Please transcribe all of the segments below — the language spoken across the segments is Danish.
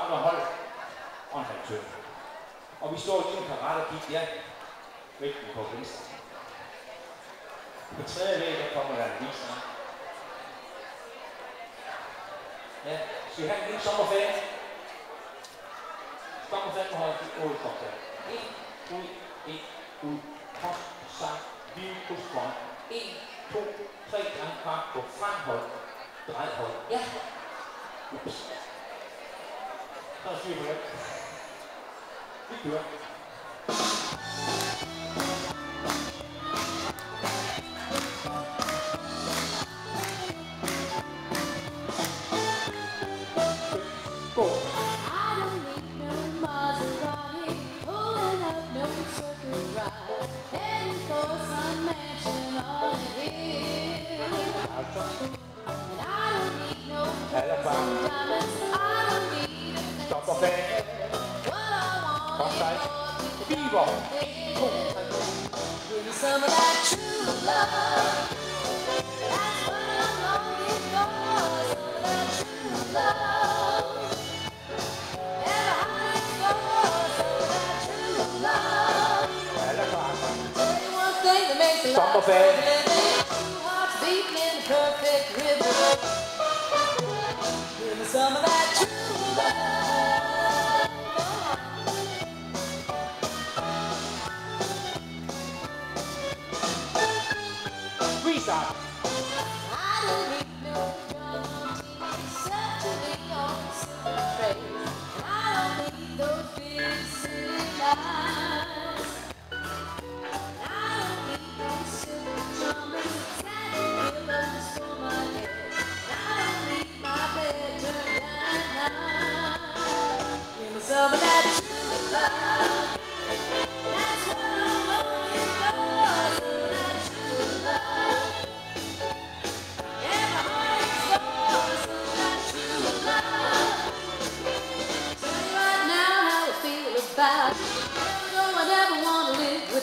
og hold og en halv. Og vi står lige en karate og ja, vægten på venstre. På tredje væg, der kommer der en viser. Ja, skal vi have en lille sommerferie? Sommerferie på højde, otte kopter. En, ud, en, ud, kop, sang, liv, husgrøn. En, to, tre gange par på fremhold, drejhold. Ja. Ups. That's you, mate. Keep doing. Er a Stop I don't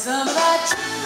some of that